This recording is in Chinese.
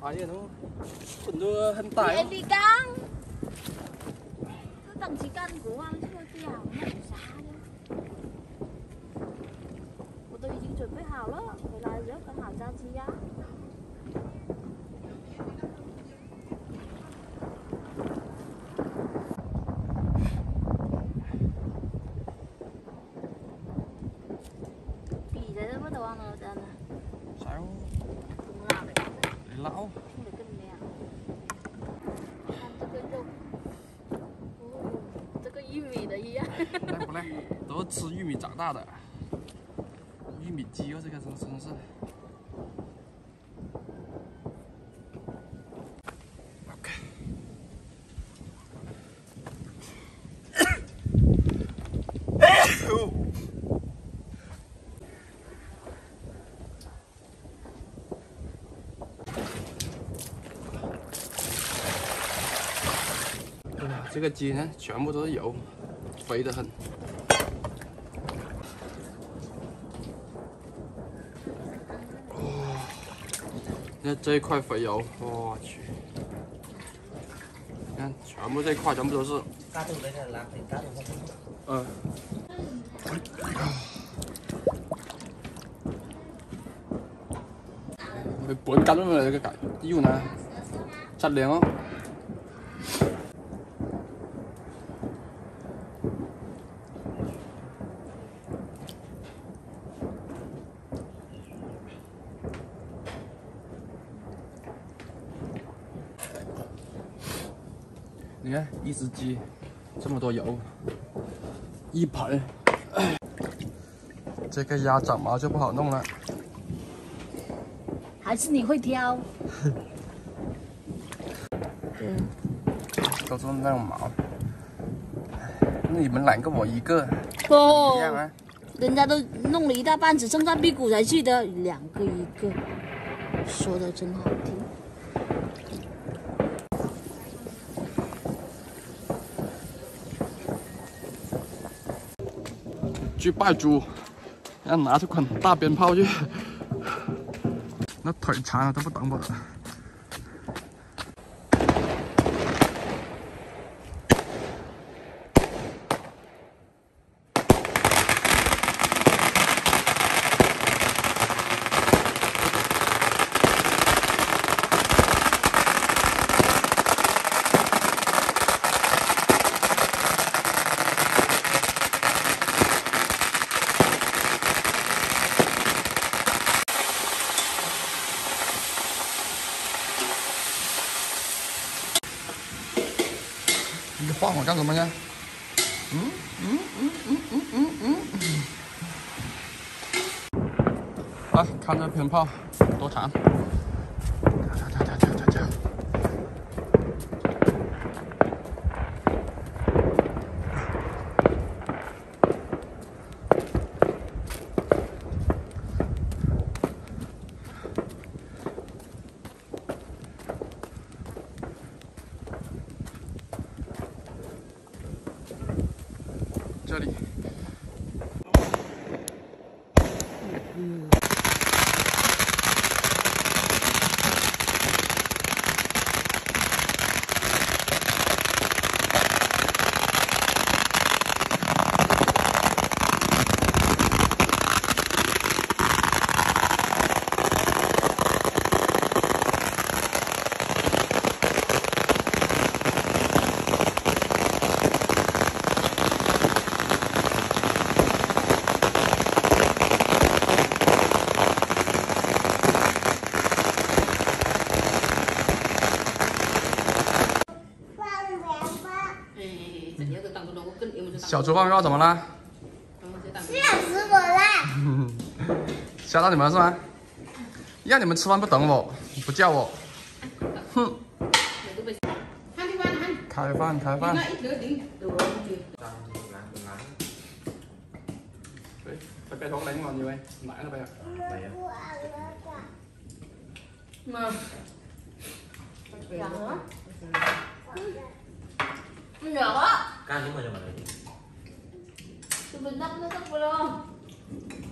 아니야 너 근데 현대 em đi căng cứ tầm chỉ cần cố gắng thôi kia hào nó xa đi của tôi chỉ chuẩn với hào đó phải là giữa con hào ra chi á Hãy subscribe cho kênh Ghiền Mì Gõ Để không bỏ lỡ 老，像个娘，看这个肉，哦，这个玉米的一样，哈哈哈都吃玉米长大的，玉米鸡肉，这个真真是。这个鸡呢，全部都是油，肥的很。哇，那这一块肥油，我去，你看全部这一块全部都是。嗯。头在那拿，嗯。你本干了这个干，又难，善良哦。你看，一只鸡，这么多油，一盆。这个鸭掌毛就不好弄了，还是你会挑。嗯，都是那种毛，你们两个我一个。哦。人家都弄了一大半，只剩下屁股才去的，两个一个，说的真好听。去拜猪，要拿出捆大鞭炮去，那腿长都不等我。我干什么呢？嗯嗯嗯嗯嗯嗯嗯，来看这鞭炮，多长。这里。小猪放屁怎么了？吓死我了！吓到你们是吗？让你们吃饭不等我，不叫我。哼！开饭，开饭。Good luck na sa pulong.